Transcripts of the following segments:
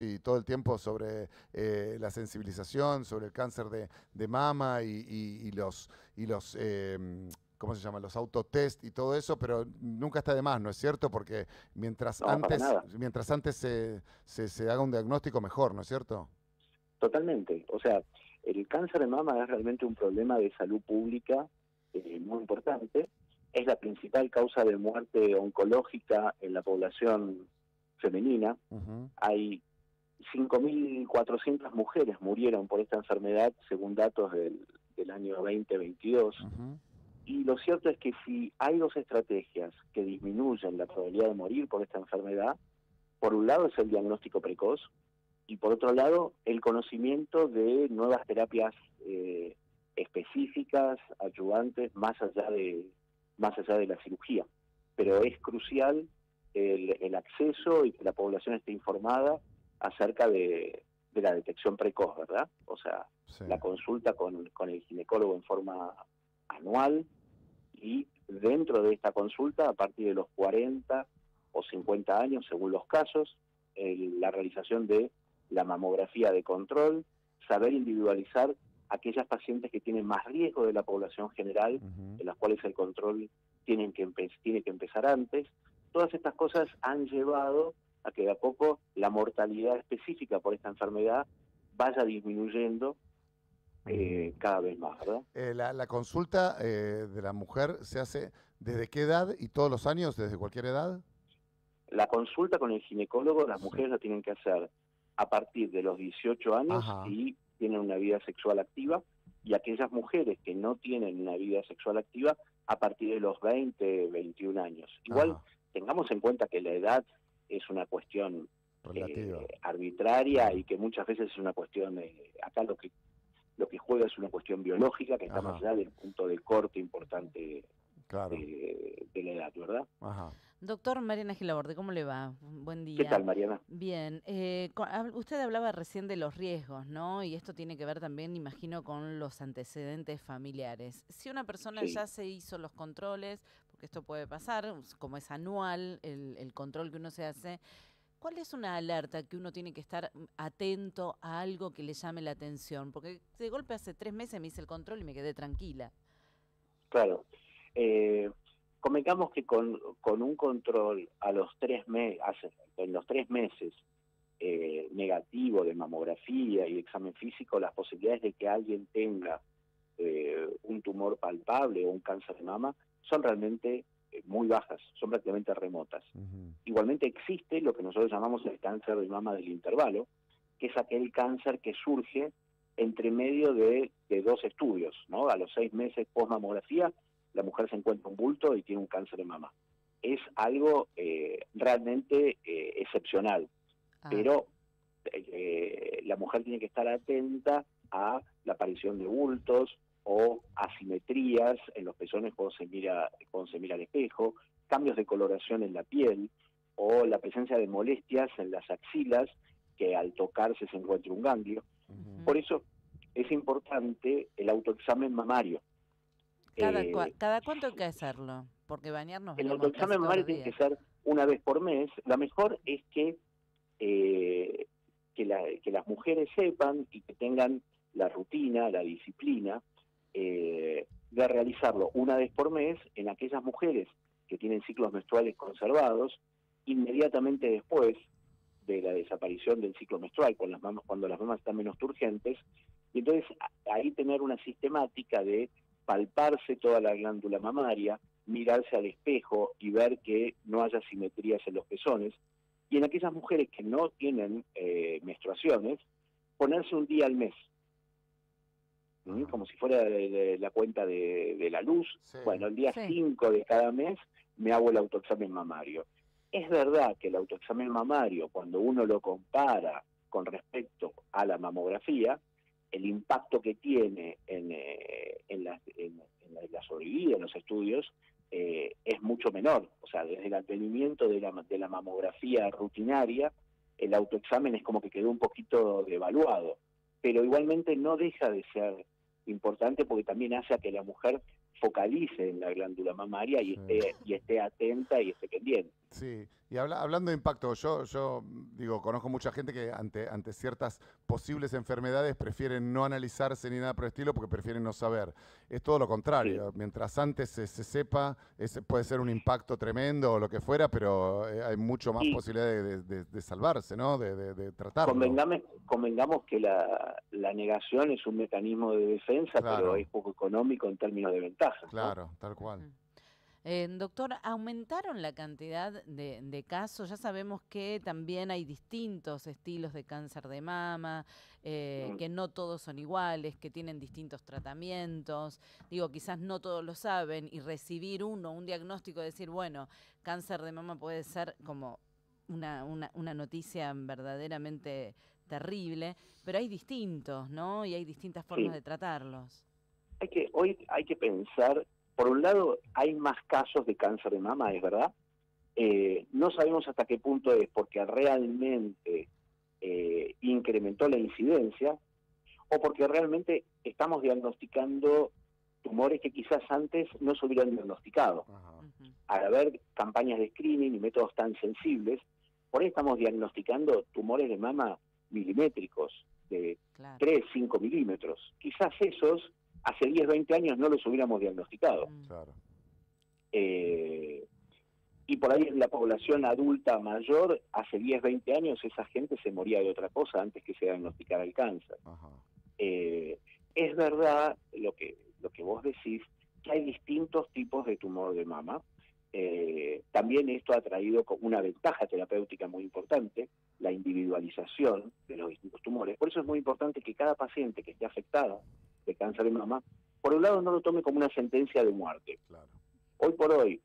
y todo el tiempo sobre eh, la sensibilización, sobre el cáncer de, de mama y, y- y los, y los em, ¿cómo se llama? Los autotest y todo eso, pero nunca está de más, ¿no es cierto? Porque mientras No, antes, mientras antes se, se, se haga un diagnóstico mejor, ¿no es cierto? Totalmente. O sea, el cáncer de mama es realmente un problema de salud pública eh, muy importante. Es la principal causa de muerte oncológica en la población femenina. Hay 5.400 mujeres murieron por esta enfermedad según datos del, del año 2022. Ujú. Y lo cierto es que si hay dos estrategias que disminuyen la probabilidad de morir por esta enfermedad, por un lado es el diagnóstico precoz y por otro lado el conocimiento de nuevas terapias eh, específicas, ayudantes, más allá de más allá de la cirugía. Pero es crucial el, el acceso y que la población esté informada acerca de, de la detección precoz, ¿verdad? O sea, Sí. la consulta con, con el ginecólogo en forma anual y dentro de esta consulta, a partir de los 40 o 50 años, según los casos, el- la realización de la mamografía de control, saber individualizar aquellas pacientes que tienen más riesgo de la población general, Ujú. en las cuales el control tienen que tiene que empezar antes. Todas estas cosas han llevado a que de a poco la mortalidad específica por esta enfermedad vaya disminuyendo eh, cada vez más, ¿verdad? Eh, la, la consulta eh, de la mujer se hace desde qué edad y todos los años, desde cualquier edad. La consulta con el ginecólogo las Sí. mujeres la tienen que hacer a partir de los 18 años Ajá. y tienen una vida sexual activa y aquellas mujeres que no tienen una vida sexual activa a partir de los 20, 21 años. Igual Ajá, tengamos en cuenta que la edad es una cuestión eh, arbitraria y que muchas veces es una cuestión, eh, acá lo que lo que juega es una cuestión biológica que está Ajá. más allá del punto de corte importante claro. eh, de la edad, ¿verdad? Ajá. Doctor Mariana Gilaborde, ¿cómo le va? Buen día. ¿Qué tal, Mariana? Bien, eh, usted hablaba recién de los riesgos, ¿no? Y esto tiene que ver también, imagino, con los antecedentes familiares. Si una persona Sí. ya se hizo los controles, porque esto puede pasar, como es anual el, control que uno se hace, ¿cuál es una alerta que uno tiene que estar mm, atento a algo que le llame la atención? Porque de golpe hace tres meses me hice el control y me quedé tranquila. Claro. Eh, convengamos que con, con un control a los tres meses, en los tres meses eh, negativo de mamografía y examen físico, las posibilidades de que alguien tenga eh, un tumor palpable o un cáncer de mama son realmente eh, muy bajas, son prácticamente remotas. Igualmente existe lo que nosotros llamamos el cáncer de mama del intervalo, que es aquel cáncer que surge entre medio de, de dos estudios, ¿no? A los seis meses post mamografía, la mujer se encuentra un bulto y tiene un cáncer de mama. Es algo eh, realmente eh, excepcional, Ah, pero eh, la mujer tiene que estar atenta a la aparición de bultos o asimetrías en los pezones cuando se mira cuando se mira al espejo, cambios de coloración en la piel o la presencia de molestias en las axilas que al tocarse se encuentra un ganglio. Por eso es importante el autoexamen mamario. ¿Cada, Eh, cua- ¿Cada cuánto hay que hacerlo? Porque bañarnos el autoexamen mamario tiene que ser una vez por mes. La mejor es que, eh, que, la- que las mujeres sepan y que tengan la rutina, la disciplina eh, de realizarlo una vez por mes en aquellas mujeres que tienen ciclos menstruales conservados, inmediatamente después de la desaparición del ciclo menstrual, con las mamas, cuando las mamas están menos turgentes, y entonces ahí tener una sistemática de palparse toda la glándula mamaria, mirarse al espejo y ver que no haya simetrías en los pezones. Y en aquellas mujeres que no tienen eh, menstruaciones, ponerse un día al mes. Como si fuera de, de la cuenta de, de la luz. Sí. Bueno, el día Sí. 5 de cada mes me hago el autoexamen mamario. Es verdad que el autoexamen mamario, cuando uno lo compara con respecto a la mamografía, el impacto que tiene en, eh, en, la, en- en la- la sobrevida, en los estudios, eh, es mucho menor. O sea, desde el advenimiento de la, de la mamografía rutinaria, el autoexamen es como que quedó un poquito devaluado. Pero igualmente no deja de ser importante porque también hace a que la mujer focalice en la glándula mamaria y, Sí. esté, y esté atenta y esté pendiente. Sí, y hablando de impacto, yo, yo digo, conozco mucha gente que ante, ante ciertas posibles enfermedades prefieren no analizarse ni nada por el estilo porque prefieren no saber. Es todo lo contrario. Mientras antes se, sepa, puede ser un impacto tremendo o lo que fuera, pero eh, hay mucho más posibilidad de, salvarse, ¿no? De, de, tratarlo. Convengamos, que la, negación es un mecanismo de defensa, pero es poco económico en términos de ventaja. Claro, tal cual. Mm. Eh, doctor, ¿aumentaron la cantidad de, casos? Ya sabemos que también hay distintos estilos de cáncer de mama, eh, que no todos son iguales, que tienen distintos tratamientos. Digo, quizás no todos lo saben y recibir uno, un diagnóstico, decir, bueno, cáncer de mama puede ser como una, una, una noticia verdaderamente terrible, pero hay distintos, ¿no? Y hay distintas formas de tratarlos. Hay que, hoy hay que pensar por un lado, hay más casos de cáncer de mama, es verdad. Eh, no sabemos hasta qué punto es porque realmente eh, incrementó la incidencia o porque realmente estamos diagnosticando tumores que quizás antes no se hubieran diagnosticado. Al haber campañas de screening y métodos tan sensibles, por ahí estamos diagnosticando tumores de mama milimétricos, de 3, 5 milímetros. Quizás esos hace 10, 20 años no los hubiéramos diagnosticado. Mm. Eh, y por ahí en la población adulta mayor, hace 10, 20 años esa gente se moría de otra cosa antes que se diagnosticara el cáncer. Eh, es verdad lo que, lo que vos decís, que hay distintos tipos de tumor de mama. Eh, también esto ha traído como una ventaja terapéutica muy importante, la individualización de los distintos tumores. Por eso es muy importante que cada paciente que esté afectado de cáncer de mama, por un lado no lo tome como una sentencia de muerte. Hoy por hoy,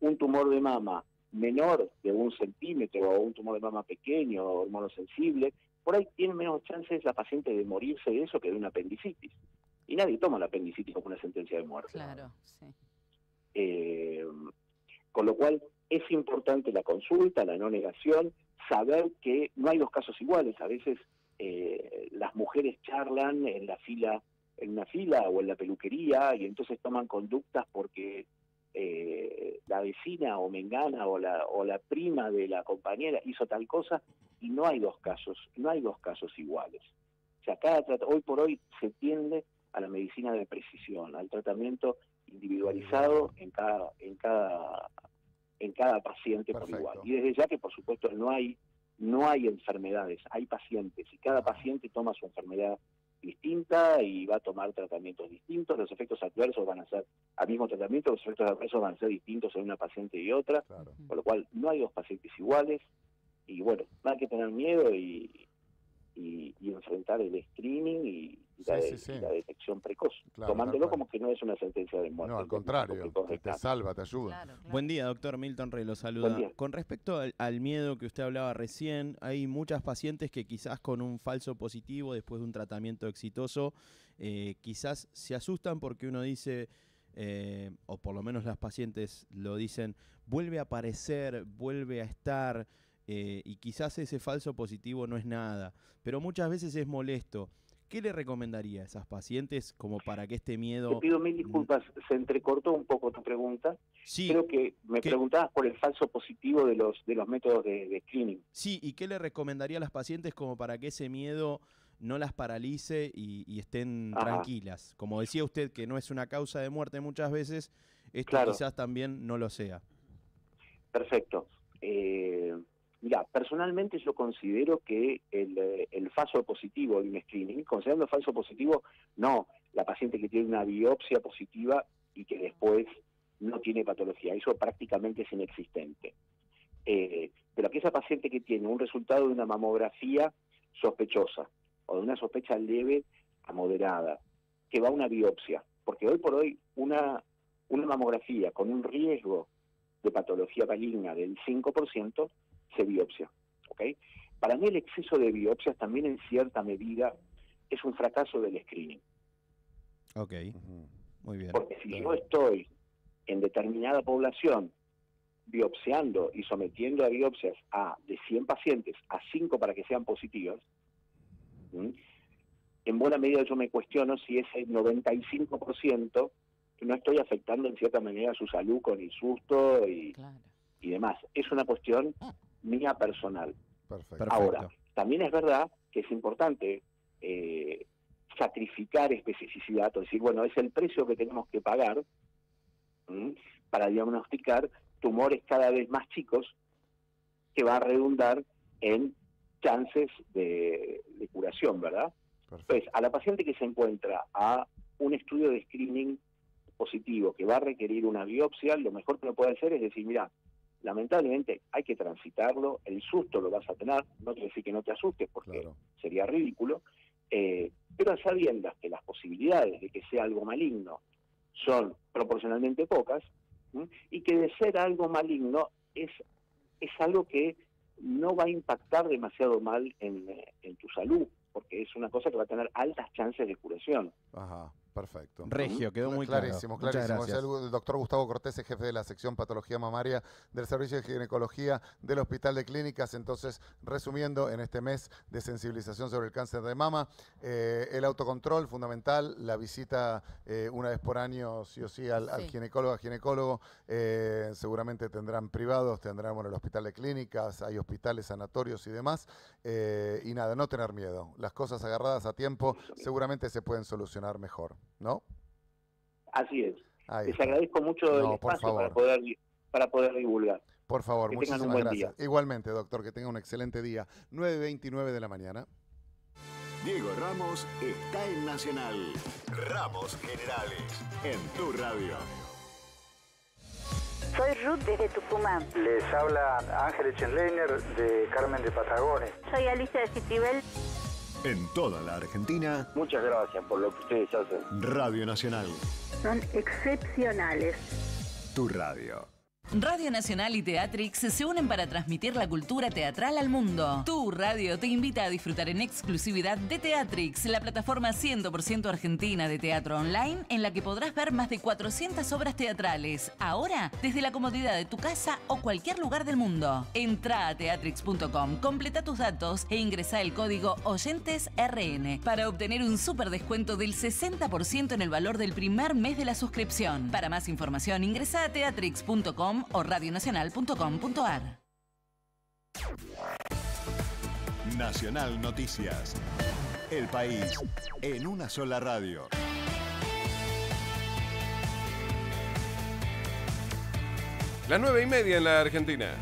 un tumor de mama menor de un centímetro o un tumor de mama pequeño o monosensible, por ahí tiene menos chances la paciente de morirse de eso que de una apendicitis. Y nadie toma la apendicitis como una sentencia de muerte. Claro, sí. Eh, con lo cual es importante la consulta, la no negación, saber que no hay dos casos iguales. A veces eh, las mujeres charlan en la fila en una fila o en la peluquería y entonces toman conductas porque eh, la vecina o mengana o la, o la prima de la compañera hizo tal cosa y no hay dos casos, no hay dos casos iguales. O sea, cada hoy por hoy se tiende a la medicina de precisión, al tratamiento individualizado en cada, en cada, en cada paciente por igual. Y desde ya que por supuesto no hay, no hay enfermedades, hay pacientes y cada paciente toma su enfermedad distinta y va a tomar tratamientos distintos. Los efectos adversos van a ser al mismo tratamiento, los efectos adversos van a ser distintos en una paciente y otra, con lo cual no hay dos pacientes iguales. Y bueno, no hay que tener miedo y, y, enfrentar el screening y, la, detección precoz, tomándolo como que no es una sentencia de muerte. No, al contrario, te, salva, te ayuda. Buen día, doctor Milton Rey, lo saluda. Con respecto al, miedo que usted hablaba recién, hay muchas pacientes que quizás con un falso positivo, después de un tratamiento exitoso, eh, quizás se asustan porque uno dice... Eh, o por lo menos las pacientes lo dicen, vuelve a aparecer, vuelve a estar, eh, y quizás ese falso positivo no es nada, pero muchas veces es molesto. ¿Qué le recomendaría a esas pacientes como para que este miedo... Te pido mil disculpas, se entrecortó un poco tu pregunta. Sí, Creo que me preguntabas por el falso positivo de los, de los métodos de, screening. Sí, ¿y qué le recomendaría a las pacientes como para que ese miedo no las paralice y, estén tranquilas? Como decía usted que no es una causa de muerte muchas veces, esto quizás también no lo sea. Perfecto. Eh, Mira, personalmente yo considero que el, eh, el falso positivo de un screening, considerando falso positivo, no, la paciente que tiene una biopsia positiva y que después no tiene patología, eso prácticamente es inexistente. Eh, pero esa paciente que tiene un resultado de una mamografía sospechosa o de una sospecha leve a moderada, que va a una biopsia, porque hoy por hoy una, una mamografía con un riesgo de patología maligna del 5%, se biopsia. ¿okay? Para mí el exceso de biopsias también en cierta medida es un fracaso del screening. Ok, muy bien. Porque si yo estoy en determinada población biopsiando y sometiendo a biopsias a de 100 pacientes a 5 para que sean positivas, en buena medida yo me cuestiono si ese 95% no estoy afectando en cierta manera su salud con el susto y, y demás. Es una cuestión mía personal. Ahora, también es verdad que es importante eh, sacrificar especificidad, o decir, bueno, es el precio que tenemos que pagar para diagnosticar tumores cada vez más chicos que va a redundar en chances de, curación, ¿verdad? Pues a la paciente que se encuentra a un estudio de screening positivo que va a requerir una biopsia, lo mejor que lo puede hacer es decir, mira, lamentablemente hay que transitarlo, el susto lo vas a tener, no quiere decir que no te asustes porque sería ridículo, eh, pero sabiendas que las posibilidades de que sea algo maligno son proporcionalmente pocas y que de ser algo maligno es, es algo que no va a impactar demasiado mal en, en tu salud, porque es una cosa que va a tener altas chances de curación. Ajá. Perfecto. Regio, quedó muy clarísimo. Clarísimo, Es el, doctor Gustavo Cortés, jefe de la sección patología mamaria del Servicio de Ginecología del Hospital de Clínicas. Entonces, resumiendo, en este mes de sensibilización sobre el cáncer de mama, eh, el autocontrol fundamental, la visita eh, una vez por año, sí o sí, al, ginecólogo, ginecólogo. Eh, seguramente tendrán privados, tendrán bueno, el Hospital de Clínicas, hay hospitales, sanatorios y demás. y nada, no tener miedo. Las cosas agarradas a tiempo seguramente se pueden solucionar mejor. ¿No? Así es. Les agradezco mucho el espacio para poder, para poder divulgar. Por favor, muchísimas gracias. Igualmente, doctor, que tenga un excelente día. 9.29 de la mañana. Diego Ramos está en Nacional. Ramos Generales, en tu radio. Soy Ruth desde Tucumán. Les habla Ángeles Schenleiner de Carmen de Patagones. Soy Alicia de Citibel en toda la Argentina. Muchas gracias por lo que ustedes hacen. Radio Nacional. Son excepcionales. Tu radio. Radio Nacional y Teatrix se unen para transmitir la cultura teatral al mundo. Tu radio te invita a disfrutar en exclusividad de Teatrix, la plataforma 100% argentina de teatro online en la que podrás ver más de 400 obras teatrales, ahora desde la comodidad de tu casa o cualquier lugar del mundo. Entra a teatrix.com, completa tus datos e ingresa el código OyentesRN para obtener un super descuento del 60% en el valor del primer mes de la suscripción. Para más información ingresa a teatrix.com o radionacional.com.ar. Nacional Noticias. El país en una sola radio. Las nueve y media en la Argentina.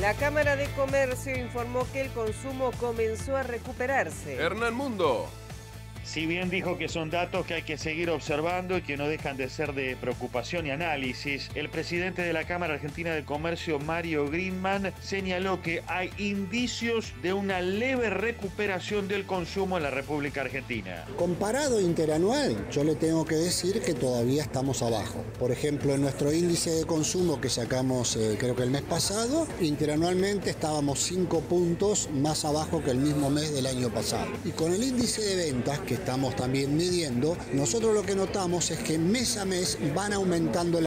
La Cámara de Comercio informó que el consumo comenzó a recuperarse. Hernán Mundo. Si bien dijo que son datos que hay que seguir observando y que no dejan de ser de preocupación y análisis, el presidente de la Cámara Argentina de Comercio, Mario Greenman, señaló que hay indicios de una leve recuperación del consumo en la República Argentina. Comparado interanual, yo le tengo que decir que todavía estamos abajo. Por ejemplo, en nuestro índice de consumo que sacamos eh, creo que el mes pasado, interanualmente estábamos 5 puntos más abajo que el mismo mes del año pasado. Y con el índice de ventas, que estamos también midiendo, nosotros lo que notamos es que mes a mes van aumentando